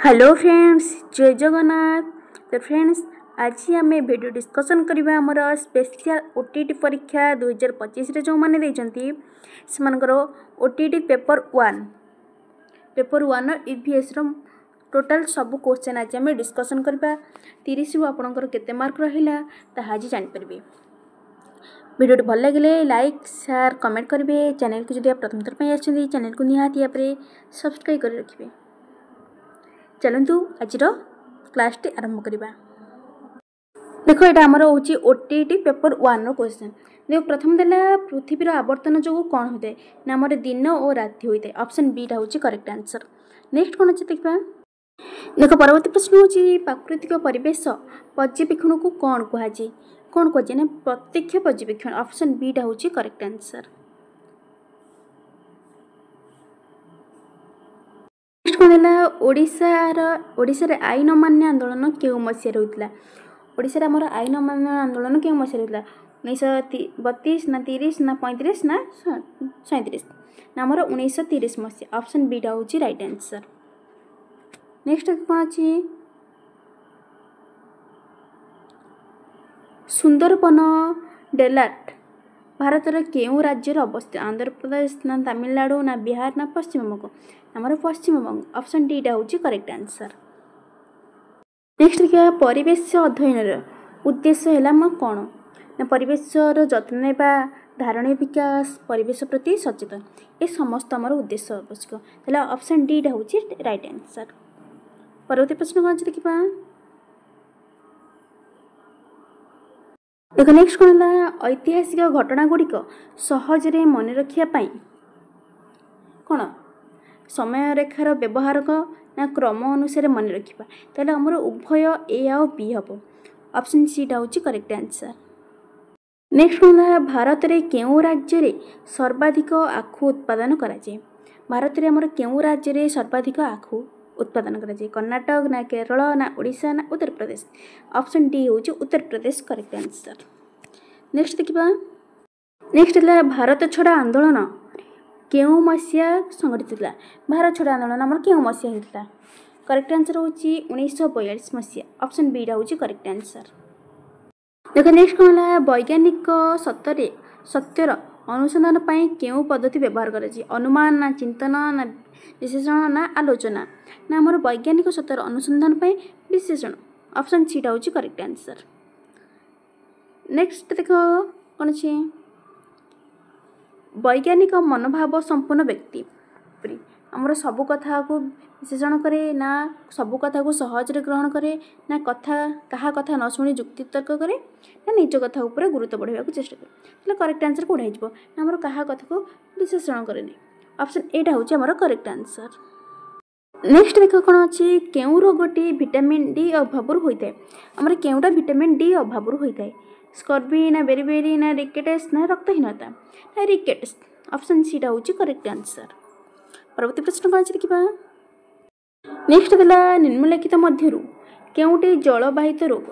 Hello friends ଜୟ ଜଗନ୍ନାଥ ତ friends ଆଜି ଆମେ ଭିଡ଼ିଓ ଡିସ୍କସନ୍ କରିବା ଆମର ସ୍ପେଶିଆଲ୍ ଓ ଟି ଟି ପରୀକ୍ଷା ଦୁଇହଜାର ପଚିଶରେ ଯେଉଁମାନେ ଦେଇଛନ୍ତି ସେମାନଙ୍କର O T T paper one paper ୱାନ୍ର E V ଏସ୍ର ଟୋଟାଲ୍ ସବୁ କୋଶ୍ଚେନ୍ ଆଜି ଆମେ ଡିସ୍କସନ୍ କରିବା ତିରିଶରୁ ଆପଣଙ୍କର କେତେ ମାର୍କ ରହିଲା ତାହା ଆଜି ଜାଣିପାରିବେ ଭିଡ଼ିଓଟି ଭଲ ଲାଗିଲେ ଲାଇକ୍ ସେୟାର କମେଣ୍ଟ କରିବେ। ଚ୍ୟାନେଲକୁ ଯଦି ପ୍ରଥମ ଥର ପାଇଁ ଆସିଛନ୍ତି ଚ୍ୟାନେଲକୁ ନିହାତି ଭାବରେ ସବସ୍କ୍ରାଇବ୍ କରି ରଖିବେ। ଚାଲନ୍ତୁ ଆଜିର କ୍ଲାସ୍ଟି ଆରମ୍ଭ କରିବା। ଦେଖ ଏଇଟା ଆମର ହେଉଛି ଓ ଟି ଟି ପେପର୍ ୱାନ୍ର କ୍ୱେଶ୍ଚନ୍ ଦେଖ ପ୍ରଥମ ଦେଲା ପୃଥିବୀର ଆବର୍ତ୍ତନ ଯୋଗୁଁ କ'ଣ ହୋଇଥାଏ? ନା ଆମର ଦିନ ଓ ରାତି ହୋଇଥାଏ। ଅପସନ୍ ବିଟା ହେଉଛି କରେକ୍ଟ ଆନ୍ସର୍ ନେକ୍ସଟ କ'ଣ ଅଛି ଦେଖିବା? ଦେଖ ପରବର୍ତ୍ତୀ ପ୍ରଶ୍ନ ହେଉଛି ପ୍ରାକୃତିକ ପରିବେଶ ପର୍ଯ୍ୟବେକ୍ଷଣକୁ କ'ଣ କୁହାଯାଏ? କ'ଣ କୁହାଯାଏ? ନା ପ୍ରତ୍ୟକ୍ଷ ପର୍ଯ୍ୟବେକ୍ଷଣ। ଅପସନ୍ ବିଟା ହେଉଛି କରେକ୍ଟ ଆନ୍ସର୍ ନେକ୍ସଟ କ'ଣ ହେଲା ଓଡ଼ିଶାର ଓଡ଼ିଶାରେ ଆଇନ ଅମାନ୍ୟ ଆନ୍ଦୋଳନ କେଉଁ ମସିହାରେ ହୋଇଥିଲା? ଓଡ଼ିଶାରେ ଆମର ଆଇନ ଅମାନ୍ୟ ଆନ୍ଦୋଳନ କେଉଁ ମସିହାରେ ହୋଇଥିଲା? ଉଣେଇଶହ ବତିଶ ନା ତିରିଶ ନା ପଇଁତିରିଶ ନା ସଇଁତିରିଶ? ନା ଆମର ଉଣେଇଶହ ତିରିଶ ମସିହା। ଅପସନ୍ ବିଟା ହେଉଛି ରାଇଟ୍ ଆନ୍ସର୍। ନେକ୍ସଟ କ'ଣ ଅଛି? ସୁନ୍ଦରବନ ଡେଲାଟ୍ ଭାରତର କେଉଁ ରାଜ୍ୟରେ ଅବସ୍ଥିତ? ଆନ୍ଧ୍ରପ୍ରଦେଶ ନା ତାମିଲନାଡ଼ୁ ନା ବିହାର ନା ପଶ୍ଚିମବଙ୍ଗ? ଆମର ପଶ୍ଚିମବଙ୍ଗ। ଅପସନ୍ ଡିଟା ହେଉଛି କରେକ୍ଟ ଆନ୍ସର୍ ନେକ୍ସଟ ଦେଖିବା ପରିବେଶ ଅଧ୍ୟୟନର ଉଦ୍ଦେଶ୍ୟ ହେଲା ଆମର କ'ଣ? ନା ପରିବେଶର ଯତ୍ନ ନେବା ଧାରଣୀୟ ବିକାଶ ପରିବେଶ ପ୍ରତି ସଚେତନ। ଏ ସମସ୍ତ ଆମର ଉଦ୍ଦେଶ୍ୟ ଆବଶ୍ୟକ। ତାହେଲେ ଅପସନ୍ ଡିଟା ହେଉଛି ରାଇଟ୍ ଆନ୍ସର୍ ପରବର୍ତ୍ତୀ ପ୍ରଶ୍ନ କ'ଣ ଅଛି ଦେଖିବା? ଦେଖ ନେକ୍ସଟ କ'ଣ ହେଲା ଐତିହାସିକ ଘଟଣା ଗୁଡ଼ିକ ସହଜରେ ମନେ ରଖିବା ପାଇଁ। କ'ଣ? ସମୟରେଖାର ବ୍ୟବହାର ନା କ୍ରମ ଅନୁସାରେ ମନେ ରଖିବା? ତାହେଲେ ଆମର ଉଭୟ ଏ ଆଉ ବି ହେବ। ଅପସନ୍ ସିଟା ହେଉଛି କରେକ୍ଟ ଆନ୍ସର୍ ନେକ୍ସଟ କ'ଣ ହେଲା ଭାରତରେ କେଉଁ ରାଜ୍ୟରେ ସର୍ବାଧିକ ଆଖୁ ଉତ୍ପାଦନ କରାଯାଏ? ଭାରତରେ ଆମର କେଉଁ ରାଜ୍ୟରେ ସର୍ବାଧିକ ଆଖୁ? ଉତ୍ପାଦନ କରାଯାଏ କର୍ଣ୍ଣାଟକ ନା କେରଳ ନା ଓଡ଼ିଶା ନା ଉତ୍ତରପ୍ରଦେଶ ଅପସନ୍ ଡି ହେଉଛି ଉତ୍ତରପ୍ରଦେଶ କରେକ୍ଟ ଆନ୍ସର୍ ନେକ୍ସଟ ଦେଖିବା ନେକ୍ସଟ ହେଲା ଭାରତ ଛଡ଼ା ଆନ୍ଦୋଳନ କେଉଁ ମସିହା ସଂଗଠିତ ଥିଲା ଭାରତ ଛଡ଼ା ଆନ୍ଦୋଳନ ଆମର କେଉଁ ମସିହା ହେଇଥିଲା କରେକ୍ଟ ଆନ୍ସର୍ ହେଉଛି ଉଣେଇଶହ ବୟାଳିଶ ମସିହା ଅପସନ୍ ବିଟା ହେଉଛି କରେକ୍ଟ ଆନ୍ସର୍ ଦେଖ ନେକ୍ସଟ କ'ଣ ହେଲା ବୈଜ୍ଞାନିକ ସତ୍ୟରେ ସତ୍ୟର ଅନୁସନ୍ଧାନ ପାଇଁ କେଉଁ ପଦ୍ଧତି ବ୍ୟବହାର କରାଯାଏ ଅନୁମାନ ନା ଚିନ୍ତନ ନା ବିଶ୍ଳେଷଣ ନା ଆଲୋଚନା। ନା ଆମର ବୈଜ୍ଞାନିକ ସତ୍ୟର ଅନୁସନ୍ଧାନ ପାଇଁ ବିଶ୍ଳେଷଣ ଅପସନ୍ ସିଟା ହେଉଛି କରେକ୍ଟ ଆନ୍ସର୍ ନେକ୍ସଟ ଦେଖ କ'ଣ ଅଛି? ବୈଜ୍ଞାନିକ ମନୋଭାବ ସମ୍ପୂର୍ଣ୍ଣ ବ୍ୟକ୍ତି। ଆମର ସବୁ କଥାକୁ ବିଶ୍ଳେଷଣ କରେ ନା ସବୁ କଥାକୁ ସହଜରେ ଗ୍ରହଣ କରେ ନା କଥା କାହା କଥା ନ ଶୁଣି ଯୁକ୍ତିତର୍କ କରେ ନା ନିଜ କଥା ଉପରେ ଗୁରୁତ୍ୱ ବଢ଼ାଇବାକୁ ଚେଷ୍ଟା କରେ। ତାହେଲେ କରେକ୍ଟ ଆନ୍ସର୍ କେଉଁଟା ହେଇଯିବ? ନା ଆମର କାହା କଥାକୁ ବିଶ୍ଳେଷଣ କରେନି। ଅପସନ୍ ଏଇଟା ହେଉଛି ଆମର କରେକ୍ଟ ଆନ୍ସର୍ ନେକ୍ସଟ ଦେଖ କ'ଣ ଅଛି? କେଉଁ ରୋଗଟି ଭିଟାମିନ୍ ଡି ଅଭାବରୁ ହୋଇଥାଏ? ଆମର କେଉଁଟା ଭିଟାମିନ୍ ଡି ଅଭାବରୁ ହୋଇଥାଏ? ସ୍କର୍ବି ନା ବେରିବେରି ନା ରିକେଟସ୍ ନା ରକ୍ତହୀନତା? ନା ରିକେଟସ୍ ଅପସନ୍ ସିଟା ହେଉଛି କରେକ୍ଟ ଆନ୍ସର୍ ପରବର୍ତ୍ତୀ ପ୍ରଶ୍ନ କ'ଣ ଅଛି ଦେଖିବା? ନେକ୍ସଟ ଦେଲା ନିମ୍ନଲିଖିତ ମଧ୍ୟରୁ କେଉଁଟି ଜଳବାହିତ ରୋଗ?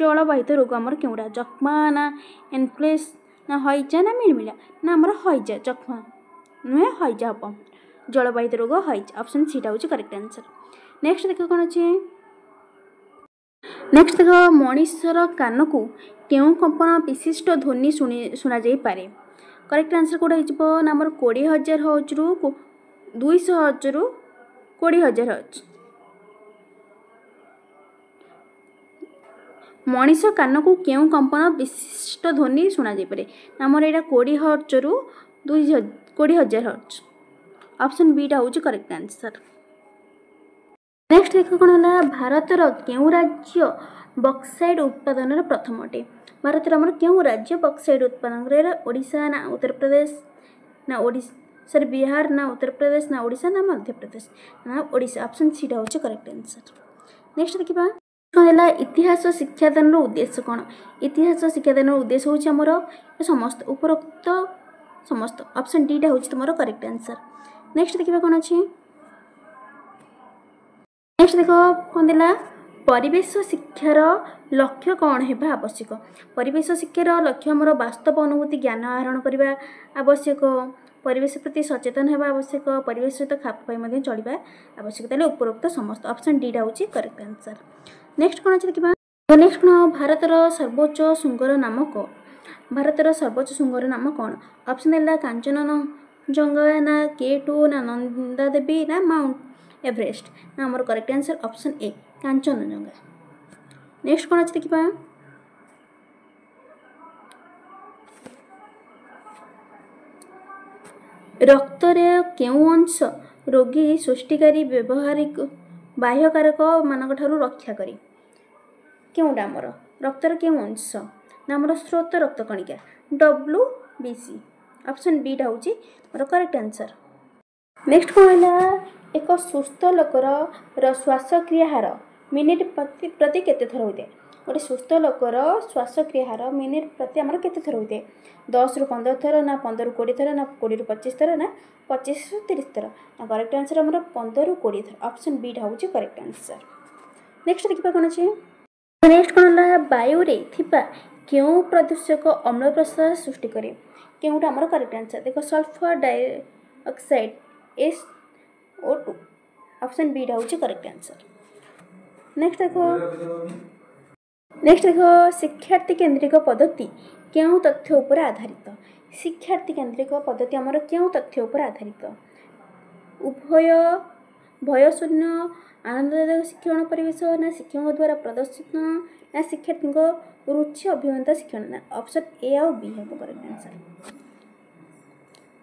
ଜଳବାହିତ ରୋଗ ଆମର କେଉଁଟା? ଯକ୍ଷ୍ମା ନା ଏନଫ୍ଲୁଏନ୍ସ ନା ହଇଜା ନା ମିଳିମିଳା? ନା ଆମର ହଇଜା ଯକ୍ଷ୍ମା। ନୁହେଁ ହଇଜା ହେବ ଜଳବାହିତ ରୋଗ ହଇଜା ଅପସନ୍ ସିଟା ହେଉଛି କରେକ୍ଟ ଆନ୍ସର୍ ନେକ୍ସଟ ଦେଖ କ'ଣ ଅଛି ନେକ୍ସଟ ଦେଖ ମଣିଷର କାନକୁ କେଉଁ କମ୍ପନ ବିଶିଷ୍ଟ ଧ୍ୱନି ଶୁଣି ଶୁଣାଯାଇପାରେ କରେକ୍ଟ ଆନ୍ସର୍ କେଉଁଟା ହେଇଯିବ ନା ଆମର କୋଡ଼ିଏ ହଜାର ହଜରୁ ଦୁଇଶହ ହଜରୁ କୋଡ଼ିଏ ହଜାର ହଜ ମଣିଷ କାନକୁ କେଉଁ କମ୍ପନ ବିଶିଷ୍ଟ ଧ୍ୱନି ଶୁଣାଯାଇପାରେ ଆମର ଏଇଟା କୋଡ଼ିଏ ହର୍ଜରୁ ଦୁଇ କୋଡ଼ିଏ ହଜାର ହର୍ଜ ଅପସନ୍ ବିଟା ହେଉଛି କରେକ୍ଟ ଆନ୍ସର୍ ନେକ୍ସଟ ଦେଖ କ'ଣ ହେଲା? ଭାରତର କେଉଁ ରାଜ୍ୟ ବକ୍ସାଇଡ୍ ଉତ୍ପାଦନର ପ୍ରଥମ ଅଟେ ଭାରତର ଆମର କେଉଁ ରାଜ୍ୟ ବକ୍ସାଇଡ୍ ଉତ୍ପାଦନ କରେ ଓଡ଼ିଶା ନା ଉତ୍ତରପ୍ରଦେଶ? ନା ଓଡ଼ିଶା ସରି ବିହାର ନା ଉତ୍ତରପ୍ରଦେଶ? ନା ଓଡ଼ିଶା ନା ମଧ୍ୟପ୍ରଦେଶ? ନା ଓଡ଼ିଶା। ଅପସନ୍ ସିଟା ହେଉଛି କରେକ୍ଟ ଆନ୍ସର୍ ନେକ୍ସଟ ଦେଖିବା। କ'ଣ ହେଲା? ଇତିହାସ ଶିକ୍ଷାଦାନର ଉଦ୍ଦେଶ୍ୟ କ'ଣ? ଇତିହାସ ଶିକ୍ଷାଦାନର ଉଦ୍ଦେଶ୍ୟ ହେଉଛି ଆମର ସମସ୍ତ ଉପରୋକ୍ତ ସମସ୍ତ ଅପସନ୍ ଡିଟା ହେଉଛି ତୁମର କରେକ୍ଟ ଆନ୍ସର୍ ନେକ୍ସଟ ଦେଖିବା କ'ଣ ଅଛି? ନେକ୍ସଟ ଦେଖ କ'ଣ ଦେଲା? ପରିବେଶ ଶିକ୍ଷାର ଲକ୍ଷ୍ୟ କ'ଣ ହେବା ଆବଶ୍ୟକ? ପରିବେଶ ଶିକ୍ଷାର ଲକ୍ଷ୍ୟ ଆମର ବାସ୍ତବ ଅନୁଭୂତି ଜ୍ଞାନ ଆହରଣ କରିବା ଆବଶ୍ୟକ। ପରିବେଶ ପ୍ରତି ସଚେତନ ହେବା ଆବଶ୍ୟକ। ପରିବେଶ ସହିତ ଖାପ ଖୁଆଇ ମଧ୍ୟ ଚଳିବା ଆବଶ୍ୟକ। ତାହେଲେ ଉପରୋକ୍ତ ସମସ୍ତ ଅପସନ୍ ଡିଟା ହେଉଛି କରେକ୍ଟ ଆନ୍ସର୍ ନେକ୍ସଟ କ'ଣ ଅଛି ଦେଖିବା? ନେକ୍ସଟ କ'ଣ? ଭାରତର ସର୍ବୋଚ୍ଚ ଶୃଙ୍ଗର ନାମ କ'ଣ? ଭାରତର ସର୍ବୋଚ୍ଚ ଶୃଙ୍ଗର ନାମ କ'ଣ? ଅପସନ୍ ହେଲା କାଞ୍ଚନଜଙ୍ଘା ନା କେ ଟୁ ନା ନନ୍ଦା ଦେବୀ ନା ମାଉଣ୍ଟ ଏଭରେଷ୍ଟ ନା ଆମର correct answer option A Kanchenjunga next କ'ଣ ଅଛି ଦେଖିବା? ରକ୍ତରେ କେଉଁ ଅଂଶ ରୋଗୀ ସୃଷ୍ଟିକାରୀ ବ୍ୟବହାରିକ ବାହ୍ୟକାରକମାନଙ୍କଠାରୁ ରକ୍ଷା କରେ? କେଉଁଟା ଆମର? ରକ୍ତର କେଉଁ ଅଂଶ? ଆମର ସ୍ରୋତ ରକ୍ତ କଣିକା। ଡବ୍ଲୁ ବି ସି ଅପସନ୍ ବିଟା ହେଉଛି ମୋର କରେକ୍ଟ ଆନ୍ସର୍ ନେକ୍ସଟ କ'ଣ ହେଲା? ଏକ ସୁସ୍ଥ ଲୋକର ଶ୍ୱାସକ୍ରିୟା ହାର ମିନିଟ୍ ପ୍ରତି ପ୍ରତି କେତେ ଥର ହୋଇଥାଏ? ଗୋଟେ ସୁସ୍ଥ ଲୋକର ଶ୍ୱାସକ୍ରିୟା ହାର ମିନିଟ୍ ପ୍ରତି ଆମର କେତେ ଥର ହୋଇଥାଏ? ଦଶରୁ ପନ୍ଦର ଥର ନା ପନ୍ଦରରୁ କୋଡ଼ିଏ ଥର ନା କୋଡ଼ିଏରୁ ପଚିଶ ଥର ନା ପଚିଶରୁ ତିରିଶ ଥର? ନା କରେକ୍ଟ ଆନ୍ସର୍ ଆମର ପନ୍ଦରରୁ କୋଡ଼ିଏ ଥର। ଅପସନ୍ ବିଟା ହେଉଛି କରେକ୍ଟ ଆନ୍ସର୍ ନେକ୍ସଟ ଦେଖିବା କ'ଣ ଅଛି? ନେକ୍ସଟ କ'ଣ ହେଲା? ବାୟୁରେ ଥିବା କେଉଁ ପ୍ରଦୂଷକ ଅମ୍ଳ ପ୍ରଶ୍ୱାସ ସୃଷ୍ଟି କରେ? କେଉଁଟା ଆମର କରେକ୍ଟ ଆନ୍ସର୍ ଦେଖ sulphur dioxide S O two option beta ହେଉଛି କରେକ୍ଟ ଆନ୍ସର୍ ନେକ୍ସଟ ଦେଖ। ନେକ୍ସଟ ଦେଖ ଶିକ୍ଷାର୍ଥୀ କେନ୍ଦ୍ରିକ ପଦ୍ଧତି କେଉଁ ତଥ୍ୟ ଉପରେ ଆଧାରିତ? ଶିକ୍ଷାର୍ଥୀ କେନ୍ଦ୍ରିକ ପଦ୍ଧତି ଆମର କେଉଁ ତଥ୍ୟ ଉପରେ ଆଧାରିତ? ଉଭୟ ଭୟଶୂନ୍ୟ ଆନନ୍ଦଦାୟକ ଶିକ୍ଷଣ ପରିବେଶ ନା ଶିକ୍ଷକଙ୍କ ଦ୍ୱାରା ପ୍ରଦର୍ଶିତ ନା ଶିକ୍ଷାର୍ଥୀଙ୍କ ରୁଚି ଅଭିଜ୍ଞତା ଶିକ୍ଷଣ ନା। ଅପସନ୍ ଏ ଆଉ ବି ହେବ କରେକ୍ଟ ଆନ୍ସର୍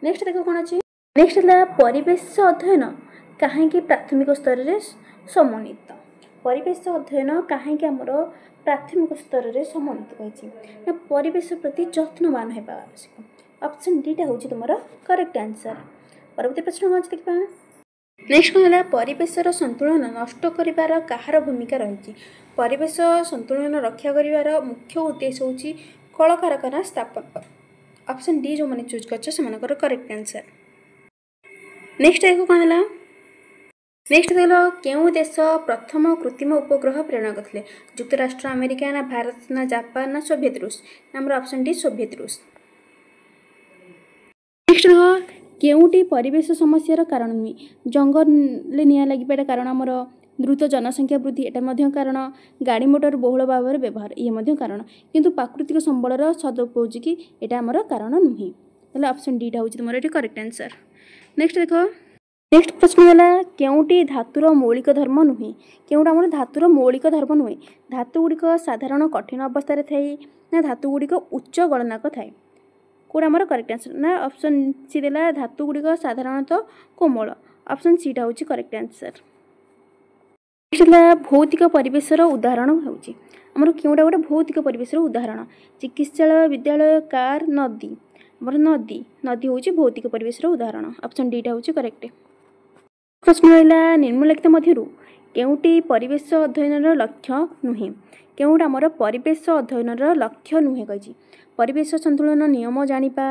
ନେକ୍ସଟ ଦେଖ କ'ଣ ଅଛି। ନେକ୍ସଟ ହେଲା ପରିବେଶ ଅଧ୍ୟୟନ କାହିଁକି ପ୍ରାଥମିକ ସ୍ତରରେ ସମନ୍ୱିତ? ପରିବେଶ ଅଧ୍ୟୟନ କାହିଁକି ଆମର ପ୍ରାଥମିକ ସ୍ତରରେ ସମନ୍ୱିତ କହିଛି ନା ପରିବେଶ ପ୍ରତି ଯତ୍ନବାନ ହେବା ଆବଶ୍ୟକ। ଅପସନ୍ ଡିଟା ହେଉଛି ତୁମର କରେକ୍ଟ ଆନ୍ସର୍ ପରବର୍ତ୍ତୀ ପ୍ରଶ୍ନ କ'ଣ ଅଛି ଦେଖିବା। ନେକ୍ସଟ କ'ଣ ହେଲା ପରିବେଶର ସନ୍ତୁଳନ ନଷ୍ଟ କରିବାର କାହାର ଭୂମିକା ରହିଛି? ପରିବେଶ ସନ୍ତୁଳନ ରକ୍ଷା କରିବାର ମୁଖ୍ୟ ଉଦ୍ଦେଶ୍ୟ ହେଉଛି କଳକାରଖାନା ସ୍ଥାପନ। ଅପସନ୍ ଡି ଯେଉଁମାନେ ଚୁଜ୍ କରିଛ ସେମାନଙ୍କର କରେକ୍ଟ ଆନ୍ସର୍ ନେକ୍ସଟ ଦେଖ କ'ଣ ହେଲା? ନେକ୍ସଟ ଦେଖିଲ କେଉଁ ଦେଶ ପ୍ରଥମ କୃତ୍ରିମ ଉପଗ୍ରହ ପ୍ରେରଣ କରିଥିଲେ? ଯୁକ୍ତରାଷ୍ଟ୍ର ଆମେରିକା ନା ଭାରତ ନା ଜାପାନ ନା ସୋଭିଏତ ରୁଷ ଆମର ଅପସନ୍ ଡି ସୋଭିଏତ ରୁଷ ନେକ୍ସଟ କେଉଁଟି ପରିବେଶ ସମସ୍ୟାର କାରଣ ନୁହେଁ। ଜଙ୍ଗଲରେ ନିଆଁ ଲାଗିବା ଏଇଟା କାରଣ ଆମର ଦ୍ରୁତ ଜନସଂଖ୍ୟା ବୃଦ୍ଧି ଏଟା ମଧ୍ୟ କାରଣ। ଗାଡ଼ି ମଟର ବହୁଳ ଭାବରେ ବ୍ୟବହାର ଇଏ ମଧ୍ୟ କାରଣ। କିନ୍ତୁ ପ୍ରାକୃତିକ ସମ୍ବଳର ସଦୁପଯୋଗୀ ଏଇଟା ଆମର କାରଣ ନୁହେଁ। ତାହେଲେ ଅପସନ୍ ଡିଟା ହେଉଛି ତୁମର ଏଠି କରେକ୍ଟ ଆନ୍ସର୍ ନେକ୍ସଟ ଦେଖ। ନେକ୍ସଟ ପ୍ରଶ୍ନ ହେଲା କେଉଁଟି ଧାତୁର ମୌଳିକ ଧର୍ମ ନୁହେଁ? କେଉଁଟା ଆମର ଧାତୁର ମୌଳିକ ଧର୍ମ ନୁହେଁ? ଧାତୁ ଗୁଡ଼ିକ ସାଧାରଣ କଠିନ ଅବସ୍ଥାରେ ଥାଏ ନା ଧାତୁ ଗୁଡ଼ିକ ଉଚ୍ଚ ଗଳନାଙ୍କ ଥାଏ? କେଉଁଟା ଆମର କରେକ୍ଟ ଆନ୍ସର୍ ନା ଅପସନ୍ ସି ଦେଲା ଧାତୁ ଗୁଡ଼ିକ ସାଧାରଣତଃ କୋମଳ। ଅପସନ୍ ସିଟା ହେଉଛି କରେକ୍ଟ ଆନ୍ସର୍ ନେକ୍ସଟ ହେଲା ଭୌତିକ ପରିବେଶର ଉଦାହରଣ ହେଉଛି। ଆମର କେଉଁଟା ଗୋଟେ ଭୌତିକ ପରିବେଶର ଉଦାହରଣ? ଚିକିତ୍ସାଳୟ ବିଦ୍ୟାଳୟ କାର୍ ନଦୀ। ଆମର ନଦୀ। ନଦୀ ହେଉଛି ଭୌତିକ ପରିବେଶର ଉଦାହରଣ। ଅପସନ୍ ଡିଟା ହେଉଛି କରେକ୍ଟ ପ୍ରଶ୍ନ ରହିଲା ନିମ୍ନଲିଖିତ ମଧ୍ୟରୁ କେଉଁଟି ପରିବେଶ ଅଧ୍ୟୟନର ଲକ୍ଷ୍ୟ ନୁହେଁ? କେଉଁଟା ଆମର ପରିବେଶ ଅଧ୍ୟୟନର ଲକ୍ଷ୍ୟ ନୁହେଁ କହିଛି। ପରିବେଶ ସନ୍ତୁଳନ ନିୟମ ଜାଣିବା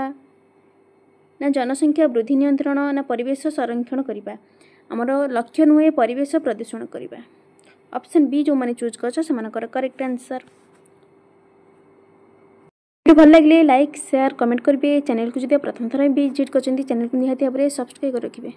ନା ଜନସଂଖ୍ୟା ବୃଦ୍ଧି ନିୟନ୍ତ୍ରଣ ନା ପରିବେଶ ସଂରକ୍ଷଣ କରିବା। ଆମର ଲକ୍ଷ୍ୟ ନୁହେଁ ପରିବେଶ ପ୍ରଦୂଷଣ କରିବା। ଅପସନ୍ ବି ଯେଉଁମାନେ ଚୁଜ୍ କରିଛ ସେମାନଙ୍କର କରେକ୍ଟ ଆନ୍ସର୍ ଭିଡ଼ିଓ ଭଲ ଲାଗିଲେ ଲାଇକ୍ ସେୟାର କମେଣ୍ଟ କରିବେ। ଚ୍ୟାନେଲକୁ ଯଦି ପ୍ରଥମ ଥର ଭିଜିଟ୍ କରିଛନ୍ତି ଚ୍ୟାନେଲକୁ ନିହାତି ଭାବରେ ସବସ୍କ୍ରାଇବ୍ କରି ରଖିବେ।